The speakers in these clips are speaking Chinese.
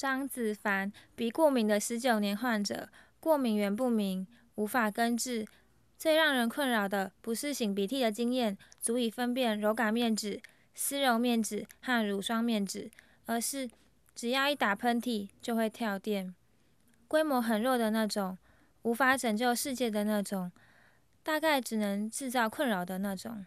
张子凡，鼻过敏的十九年患者，过敏源不明，无法根治。最让人困扰的不是擤鼻涕的经验足以分辨柔感面纸、丝柔面纸和乳霜面纸，而是只要一打喷嚏就会跳电，规模很弱的那种，无法拯救世界的那种，大概只能制造困扰的那种。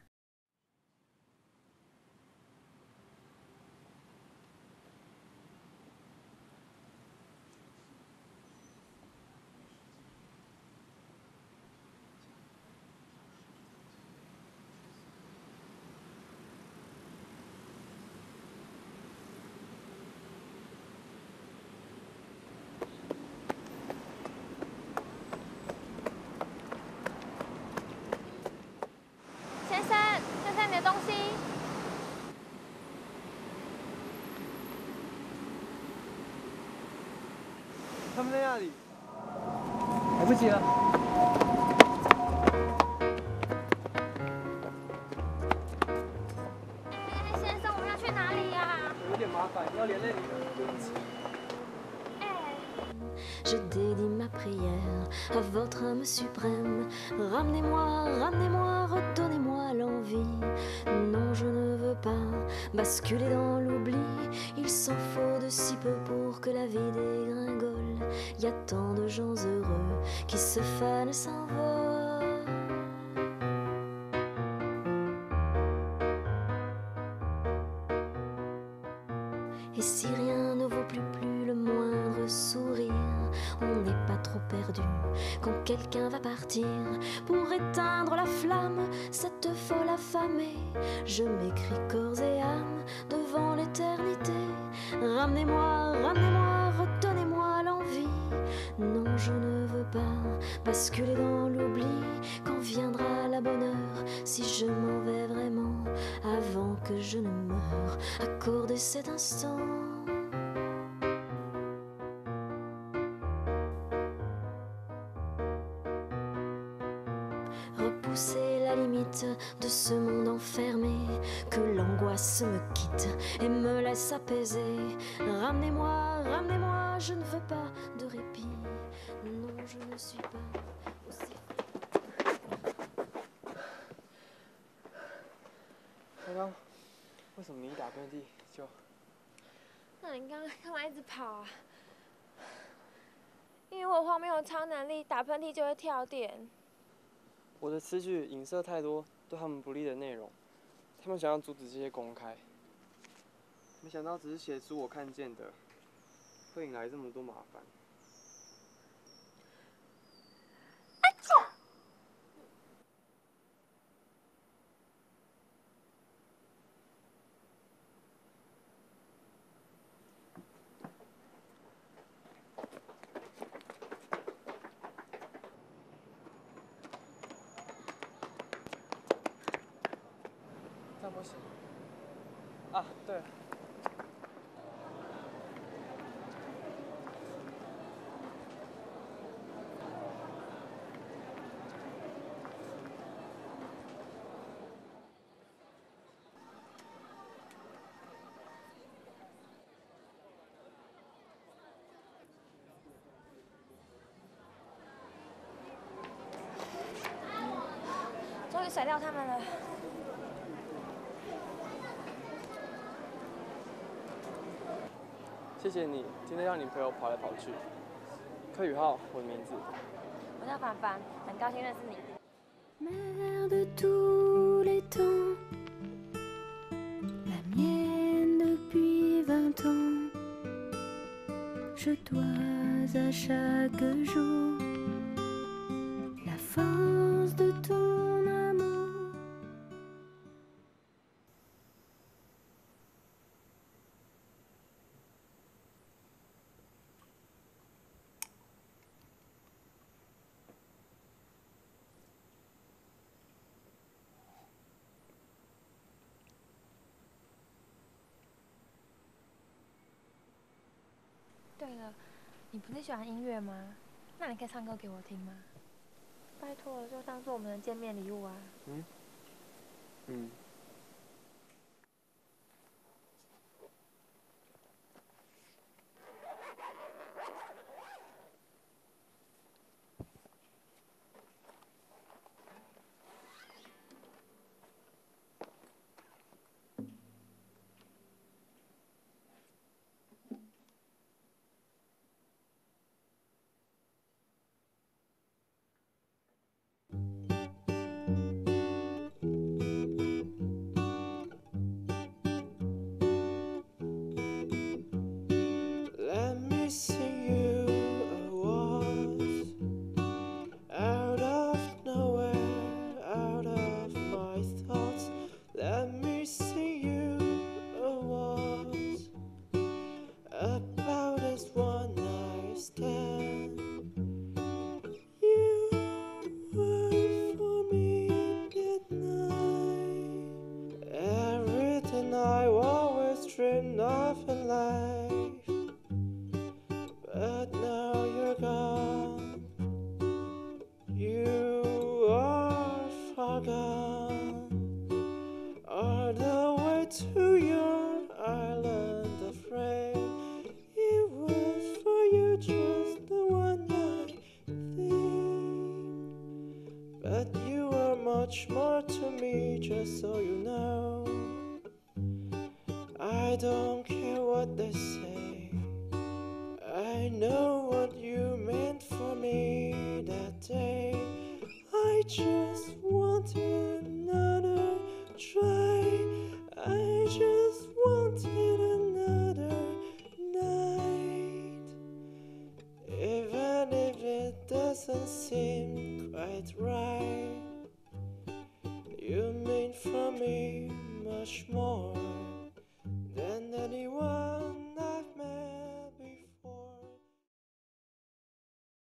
他们在那里，来不及了。先生，我们要去哪里呀？有点麻烦，要连累你们，对不起。À votre âme suprême. Ramenez-moi, ramenez-moi, redonnez-moi l'envie. Non, je ne veux pas basculer dans l'oubli. Il s'en faut de si peu pour que la vie dégringole. Y a tant de gens heureux qui se fanent et s'envolent. On n'est pas trop perdu quand quelqu'un va partir pour éteindre la flamme, cette folle affamée. Je m'écris corps et âme devant l'éternité. Ramenez-moi, ramenez-moi, redonnez-moi l'envie. Non, je ne veux pas basculer dans l'oubli quand viendra la bonne heure. Si je m'en vais vraiment avant que je ne meure, accordez cet instant. Et me laisse apaiser. Ramenez-moi, ramenez-moi, je ne veux pas de répit. Non, je ne suis pas aussi. 刚刚为什么你一打喷嚏就……那你刚刚干嘛一直跑啊？因为我荒谬的超能力，打喷嚏就会跳电。我的词句影射太多对他们不利的内容，他们想要阻止这些公开，没想到只是写出我看见的，会引来这么多麻烦。啊，对甩掉他们了。谢谢你今天让你朋友跑来跑去。柯宇浩我的名字。我叫凡凡很高兴认识你。对了，你不是喜欢音乐吗？那你可以唱歌给我听吗？拜托了，就当做我们的见面礼物啊。嗯。嗯。Much more to me, just so you know. I don't care what they say. I know what you meant for me that day. I just wanted another try. I just wanted another night. Even if it doesn't seem quite right, you mean for me much more than anyone.